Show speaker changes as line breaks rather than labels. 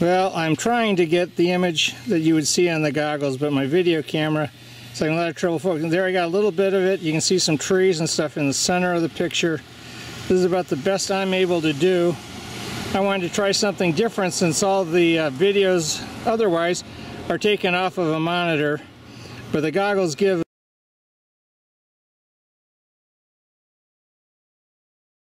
Well, I'm trying to get the image that you would see on the goggles, but my video camera is having a lot of trouble focusing. There I got a little bit of it. You can see some trees and stuff in the center of the picture. This is about the best I'm able to do. I wanted to try something different since all the uh, videos otherwise are taken off of a monitor, but the goggles give